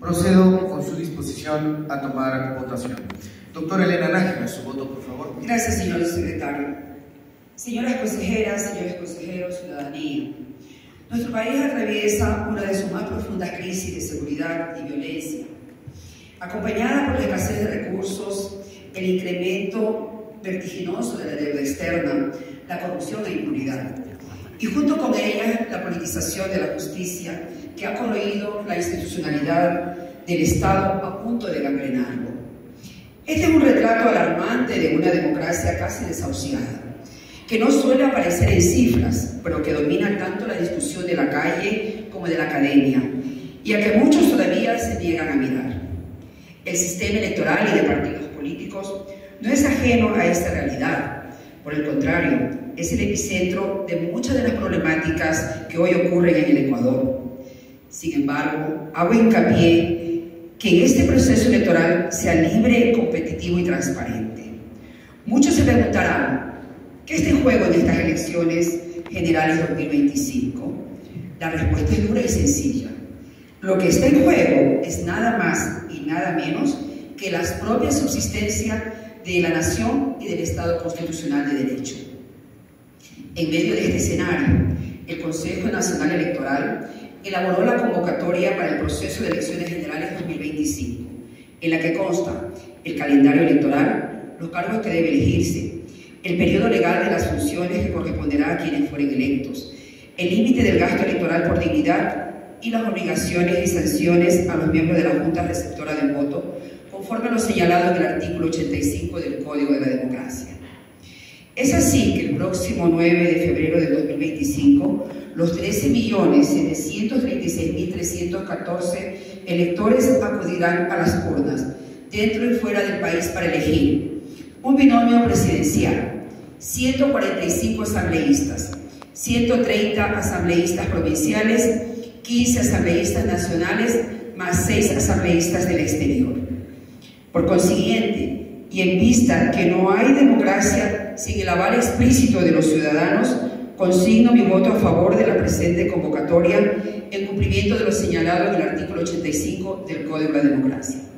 Procedo con su disposición a tomar votación. Doctora Elena Nájera, su voto, por favor. Gracias, señor secretario. Señoras consejeras, señores consejeros, ciudadanía. Nuestro país atraviesa una de sus más profundas crisis de seguridad y violencia, acompañada por la escasez de recursos, el incremento vertiginoso de la deuda externa, la corrupción e impunidad, y junto con ella la politización de la justicia que ha corroído la institucionalidad del Estado a punto de gangrenarlo. Este es un retrato alarmante de una democracia casi desahuciada, que no suele aparecer en cifras, pero que domina tanto la discusión de la calle como de la academia, y a que muchos todavía se niegan a mirar. El sistema electoral y de partidos políticos no es ajeno a esta realidad, por el contrario, es el epicentro de muchas de las problemáticas que hoy ocurren en el Ecuador. Sin embargo, hago hincapié que este proceso electoral sea libre, competitivo y transparente. Muchos se preguntarán, ¿qué está en juego en estas elecciones generales 2025? La respuesta es dura y sencilla. Lo que está en juego es nada más y nada menos que la propia subsistencia de la nación y del Estado constitucional de derecho. En medio de este escenario, el Consejo Nacional Electoral elaboró la convocatoria para el proceso de elecciones generales 2025, en la que consta el calendario electoral, los cargos que debe elegirse, el periodo legal de las funciones que corresponderá a quienes fueren electos, el límite del gasto electoral por dignidad y las obligaciones y sanciones a los miembros de la Junta Receptora del Voto, conforme a lo señalado en el artículo 85 del Código de la Democracia. Es así que el próximo 9 de febrero de 2025, los 13.736.314 electores acudirán a las urnas, dentro y fuera del país, para elegir un binomio presidencial, 145 asambleístas, 130 asambleístas provinciales, 15 asambleístas nacionales, más 6 asambleístas del exterior. Por consiguiente, y en vista que no hay democracia sin el aval explícito de los ciudadanos, consigno mi voto a favor de la presente convocatoria en cumplimiento de lo señalado en el artículo 85 del Código de la Democracia.